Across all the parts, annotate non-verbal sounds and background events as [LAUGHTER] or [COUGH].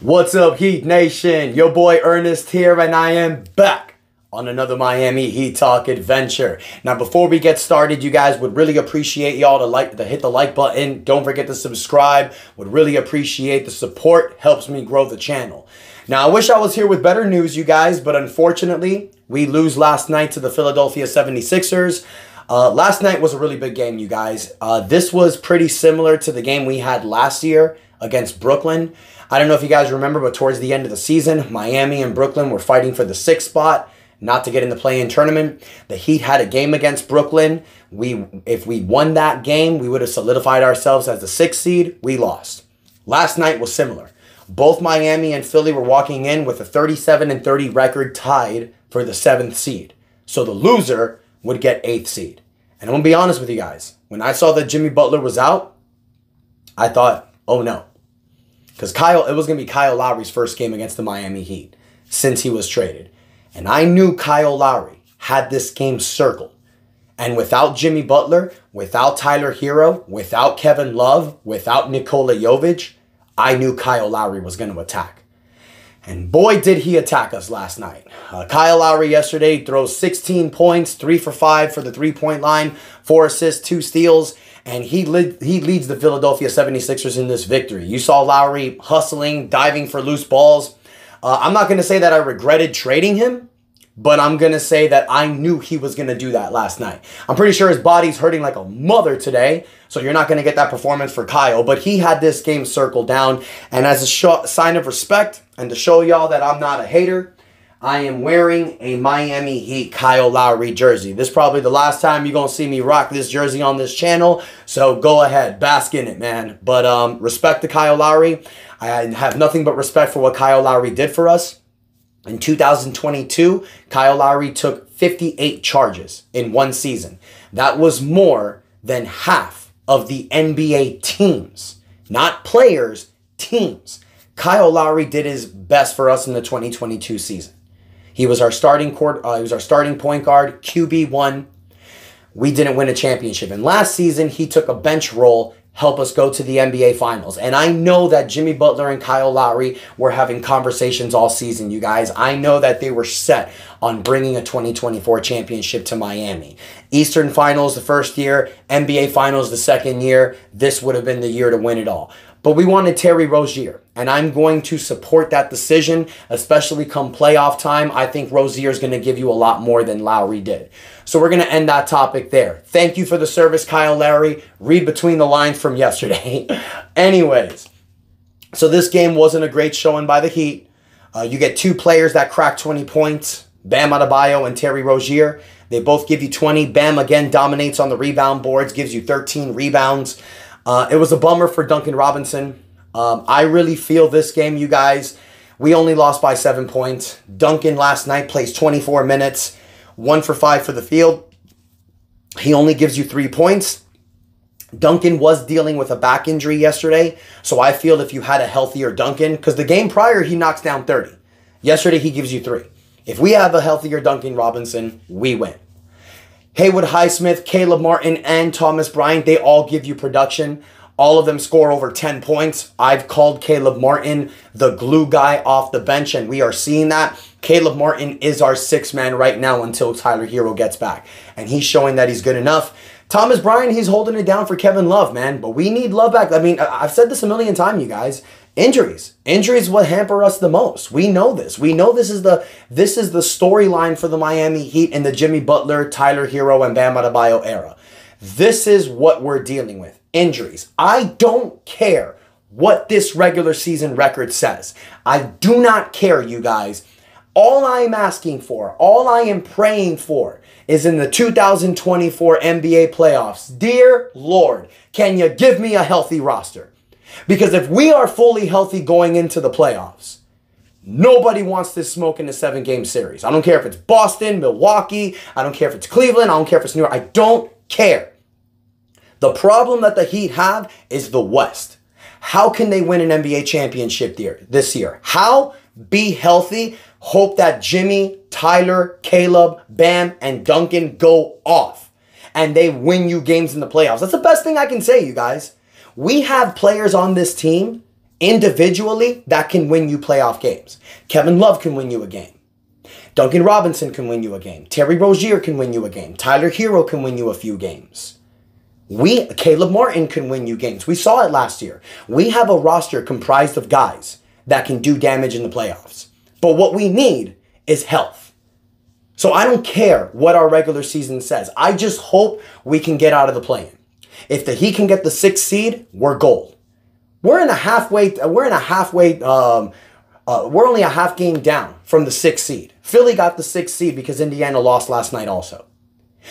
What's up, Heat Nation? Your boy Ernest here, and I am back on another Miami Heat Talk adventure. Now, before we get started, you guys would really appreciate y'all to like to hit the like button. Don't forget to subscribe. Would really appreciate the support. Helps me grow the channel. Now, I wish I was here with better news, you guys, but unfortunately, we lose last night to the Philadelphia 76ers. Uh, last night was a really big game, you guys. Uh, this was pretty similar to the game we had last year against Brooklyn. I don't know if you guys remember, but towards the end of the season, Miami and Brooklyn were fighting for the sixth spot, not to get in the play-in tournament. The Heat had a game against Brooklyn. We, if we won that game, we would have solidified ourselves as the sixth seed. We lost. Last night was similar. Both Miami and Philly were walking in with a 37 and 30 record tied for the seventh seed. So the loser would get eighth seed. And I'm gonna be honest with you guys. When I saw that Jimmy Butler was out, I thought, oh no. Because Kyle, it was to be Kyle Lowry's first game against the Miami Heat since he was traded. And I knew Kyle Lowry had this game circled. And without Jimmy Butler, without Tyler Herro, without Kevin Love, without Nikola Jovic, I knew Kyle Lowry was going to attack. And boy, did he attack us last night. Uh, Kyle Lowry yesterday throws 16 points, 3 for 5 for the three point line, 4 assists, 2 steals and he led, he leads the Philadelphia 76ers in this victory. You saw Lowry hustling, diving for loose balls. Uh, I'm not going to say that I regretted trading him, but I'm to say that I knew he was to do that last night. I'm pretty sure his body's hurting like a mother today, so you're not to get that performance for Kyle, but he had this game circled down. And as a sh- sign of respect and to show y'all that I'm not a hater, I am wearing a Miami Heat Kyle Lowry jersey. This is probably the last time you're to see me rock this jersey on this channel. So go ahead, bask in it, man. But um, respect to Kyle Lowry. I have nothing but respect for what Kyle Lowry did for us. In 2022, Kyle Lowry took 58 charges in one season. That was more than half of the NBA teams, not players, teams. Kyle Lowry did his best for us in the 2022 season. He was our starting court. Uh, he was our starting point guard, QB one. We didn't win a championship, and last season he took a bench role, help us go to the NBA Finals. And I know that Jimmy Butler and Kyle Lowry were having conversations all season, you guys. I know that they were set on bringing a 2024 championship to Miami. Eastern Finals the first year, NBA Finals the second year. This would have been the year to win it all. But we wanted Terry Rozier, and I'm going to support that decision, especially come playoff time. I think Rozier is going to give you a lot more than Lowry did. So we're going to end that topic there. Thank you for the service, Kyle Lowry. Read between the lines from [LAUGHS] yesterday. Anyways, so this game wasn't a great showing by the Heat. Uh, you get two players that crack 20 points, Bam Adebayo and Terry Rozier. They both give you 20. Bam again dominates on the rebound boards, gives you 13 rebounds. Uh, it was a bummer for Duncan Robinson. Um, I really feel this game, you guys. We only lost by seven points. Duncan last night plays 24 minutes, one for five for the field. He only gives you three points. Duncan was dealing with a back injury yesterday, so I feel if you had a healthier Duncan, because the game prior he knocks down 30. Yesterday he gives you three. If we have a healthier Duncan Robinson, we win. Haywood Highsmith, Caleb Martin, and Thomas Bryant, they all give you production. All of them score over 10 points. I've called Caleb Martin the glue guy off the bench, and we are seeing that. Caleb Martin is our six man right now until Tyler Herro gets back. And he's showing that he's good enough. Thomas Bryant, he's holding it down for Kevin Love, man. But we need Love back. I mean, I've said this a million times, you guys. Injuries. Injuries what hamper us the most. We know this. We know this is the this is the storyline for the Miami Heat in the Jimmy Butler, Tyler Herro, and Bam Adebayo era. This is what we're dealing with. Injuries. I don't care what this regular season record says. I do not care, you guys. All I am asking for, all I am praying for, is in the 2024 NBA playoffs. Dear Lord, can you give me a healthy roster? Because if we are fully healthy going into the playoffs, nobody wants this smoke in a seven game series. I don't care if it's Boston, Milwaukee, I don't care if it's Cleveland, I don't care if it's New York, I don't care. The problem that the Heat have is the West. How can they win an NBA championship this year? How? Be healthy. Hope that Jimmy, Tyler, Caleb, Bam, and Duncan go off and they win you games in the playoffs. That's the best thing I can say, you guys. We have players on this team individually that can win you playoff games. Kevin Love can win you a game. Duncan Robinson can win you a game. Terry Rozier can win you a game. Tyler Herro can win you a few games. We Caleb Martin can win you games. We saw it last year. We have a roster comprised of guys that can do damage in the playoffs. But what we need is health. So I don't care what our regular season says. I just hope we can get out of the play-in. If the Heat can get the sixth seed, we're gold. We're in a halfway. We're in a halfway. Um, uh, we're only a half game down from the sixth seed. Philly got the sixth seed because Indiana lost last night also.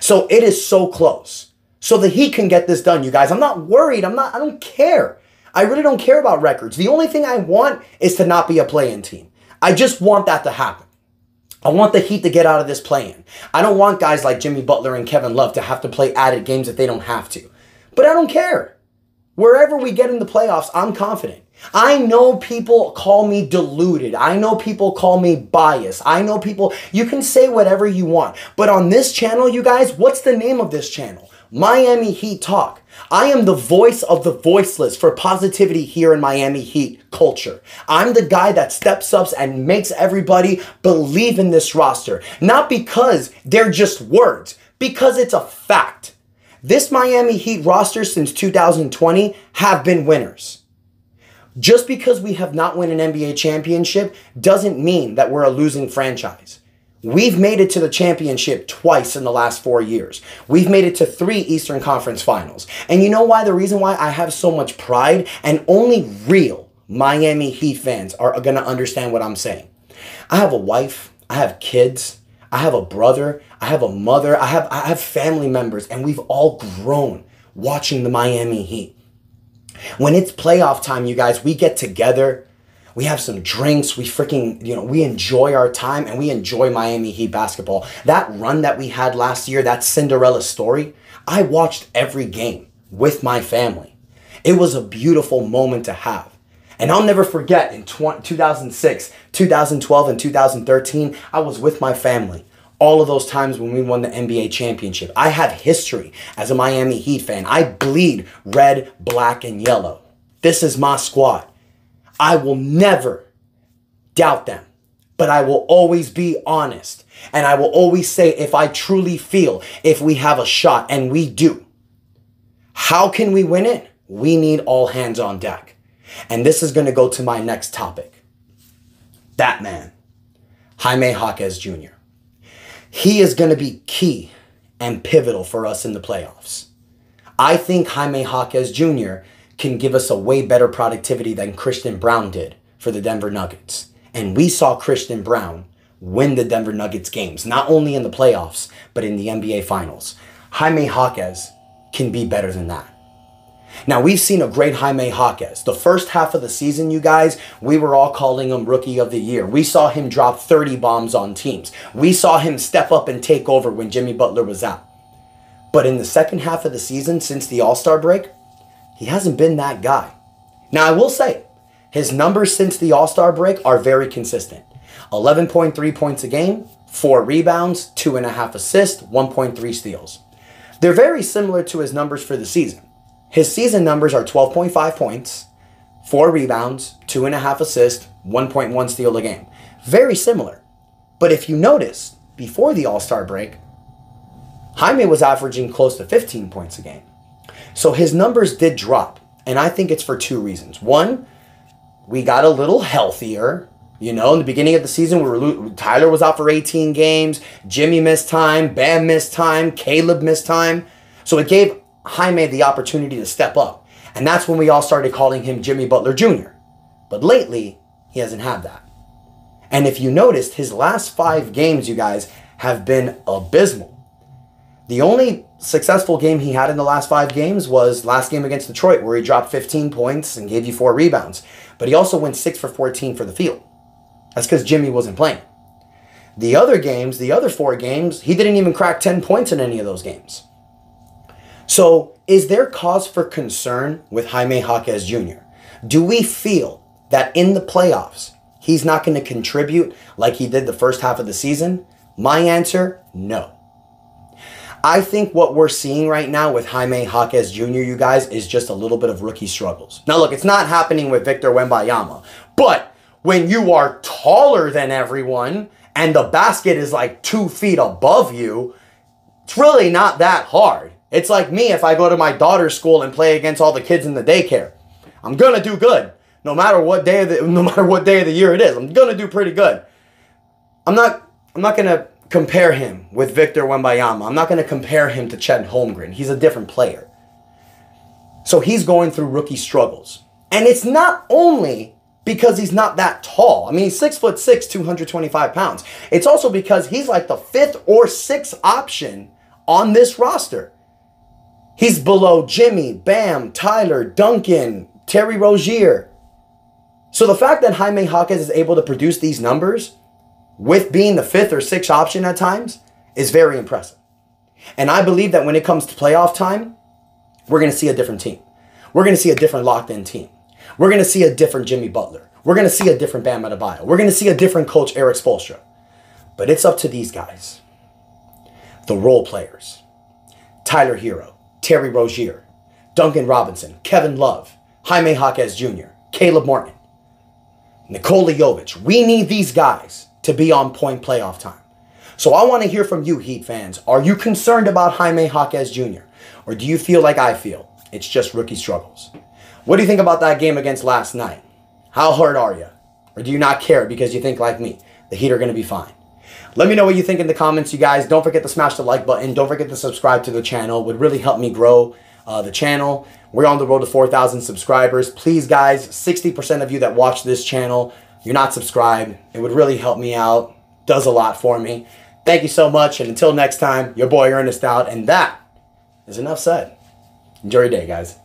So it is so close. So the Heat can get this done, you guys. I'm not worried. I'm not. I don't care. I really don't care about records. The only thing I want is to not be a play-in team. I just want that to happen. I want the Heat to get out of this play-in. I don't want guys like Jimmy Butler and Kevin Love to have to play added games if they don't have to. But I don't care. Wherever we get in the playoffs, I'm confident. I know people call me deluded. I know people call me biased. I know people, you can say whatever you want. But on this channel, you guys, what's the name of this channel? Miami Heat Talk. I am the voice of the voiceless for positivity here in Miami Heat culture. I'm the guy that steps up and makes everybody believe in this roster. Not because they're just words, because it's a fact. This Miami Heat roster since 2020 have been winners. Just because we have not won an NBA championship doesn't mean that we're a losing franchise. We've made it to the championship twice in the last four years. We've made it to three Eastern Conference finals. And you know why? The reason why I have so much pride and only real Miami Heat fans are going to understand what I'm saying. I have a wife, I have kids, I have a brother, I have a mother, I have I have family members and we've all grown watching the Miami Heat. When it's playoff time, you guys, we get together, we have some drinks, we freaking, you know, we enjoy our time and we enjoy Miami Heat basketball. That run that we had last year, that Cinderella story, I watched every game with my family. It was a beautiful moment to have. And I'll never forget in 2006, 2012, and 2013, I was with my family. All of those times when we won the NBA championship. I have history as a Miami Heat fan. I bleed red, black, and yellow. This is my squad. I will never doubt them, but I will always be honest. And I will always say if I truly feel if we have a shot, and we do, how can we win it? We need all hands on deck. And this is going to go to my next topic. That man, Jaime Jaquez Jr. He is going to be key and pivotal for us in the playoffs. I think Jaime Jaquez Jr. can give us a way better productivity than Christian Braun did for the Denver Nuggets. And we saw Christian Braun win the Denver Nuggets games, not only in the playoffs, but in the NBA Finals. Jaime Jaquez can be better than that. Now, we've seen a great Jaime Jaquez. The first half of the season, you guys, we were all calling him Rookie of the Year. We saw him drop 30 bombs on teams. We saw him step up and take over when Jimmy Butler was out. But in the second half of the season, since the All Star break, he hasn't been that guy. Now, I will say, his numbers since the All Star break are very consistent 11.3 points a game, 4 rebounds, 2.5 assists, 1.3 steals. They're very similar to his numbers for the season. His season numbers are 12.5 points, 4 rebounds, 2.5 assists, 1.1 steal a game. Very similar. But if you notice, before the All Star break, Jaime was averaging close to 15 points a game. So his numbers did drop. And I think it's for two reasons. One, we got a little healthier. You know, in the beginning of the season, we were, Tyler was out for 18 games, Jimmy missed time, Bam missed time, Caleb missed time. So it gave Jaime the opportunity to step up. And that's when we all started calling him Jimmy Butler Jr. But lately, he hasn't had that. And if you noticed, his last five games, you guys, have been abysmal. The only successful game he had in the last five games was last game against Detroit, where he dropped 15 points and gave you four rebounds. But he also went 6 for 14 for the field. That's because Jimmy wasn't playing. The other games, the other four games, he didn't even crack 10 points in any of those games. So, is there cause for concern with Jaime Jaquez Jr.? Do we feel that in the playoffs, he's not going to contribute like he did the first half of the season? My answer no. I think what we're seeing right now with Jaime Jaquez Jr., you guys, is just a little bit of rookie struggles. Now, look, it's not happening with Victor Wembanyama, but when you are taller than everyone and the basket is like two feet above you, it's really not that hard. It's like me if I go to my daughter's school and play against all the kids in the daycare. I'm gonna do good. No matter what day of the [LAUGHS] no matter what day of the year it is. I'm gonna do pretty good. I'm not I'm not gonna compare him with Victor Wembanyama. I'm not gonna compare him to Chet Holmgren. He's a different player. So he's going through rookie struggles. And it's not only because he's not that tall. I mean, he's six foot six, 225 pounds. It's also because he's like the fifth or sixth option on this roster. He's below Jimmy, Bam, Tyler, Duncan, Terry Rozier. So the fact that Jaime Jaquez is able to produce these numbers with being the fifth or sixth option at times is very impressive. And I believe that when it comes to playoff time, we're going to see a different team. We're going to see a different locked in team. We're going to see a different Jimmy Butler. We're going to see a different Bam Adebayo. We're going to see a different coach, Eric Spoelstra. But it's up to these guys, the role players. Tyler Herro, Terry Rozier, Duncan Robinson, Kevin Love, Jaime Jaquez Jr., Caleb Martin, Nikola Jovic. We need these guys to be on point playoff time. So I want to hear from you, Heat fans. Are you concerned about Jaime Jaquez Jr.? Or do you feel like I feel? It's just rookie struggles. What do you think about that game against last night? How hard are you? Or do you not care because you think like me, the Heat are going to be fine? Let me know what you think in the comments, you guys. Don't forget to smash the like button. Don't forget to subscribe to the channel. It would really help me grow uh, the channel. We're on the road to 4,000 subscribers. Please, guys, 60% of you that watch this channel, you're not subscribed. It would really help me out. Does a lot for me. Thank you so much. And until next time, your boy Ernest out. And that is enough said. Enjoy your day, guys.